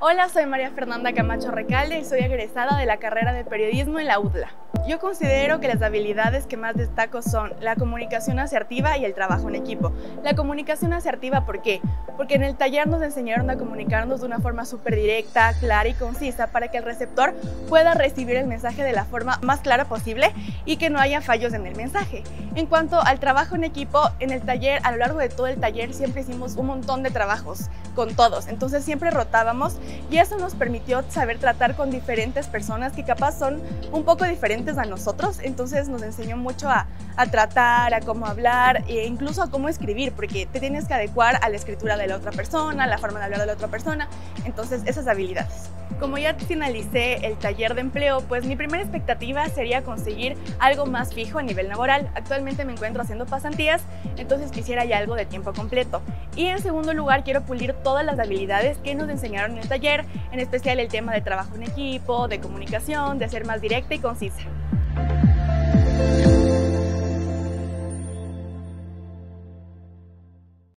Hola, soy María Fernanda Camacho Recalde y soy egresada de la carrera de periodismo en la UDLA. Yo considero que las habilidades que más destaco son la comunicación asertiva y el trabajo en equipo. La comunicación asertiva, ¿por qué? Porque en el taller nos enseñaron a comunicarnos de una forma súper directa, clara y concisa para que el receptor pueda recibir el mensaje de la forma más clara posible y que no haya fallos en el mensaje. En cuanto al trabajo en equipo, en el taller, a lo largo de todo el taller, siempre hicimos un montón de trabajos con todos, entonces siempre rotábamos y eso nos permitió saber tratar con diferentes personas que capaz son un poco diferentes a nosotros, entonces nos enseñó mucho a, a tratar, a cómo hablar e incluso a cómo escribir, porque te tienes que adecuar a la escritura de la otra persona, a la forma de hablar de la otra persona, entonces esas habilidades. Como ya finalicé el taller de empleo, pues mi primera expectativa sería conseguir algo más fijo a nivel laboral. Actualmente me encuentro haciendo pasantías, entonces quisiera ya algo de tiempo completo. Y en segundo lugar, quiero pulir todas las habilidades que nos enseñaron en el taller, en especial el tema de trabajo en equipo, de comunicación, de ser más directa y concisa.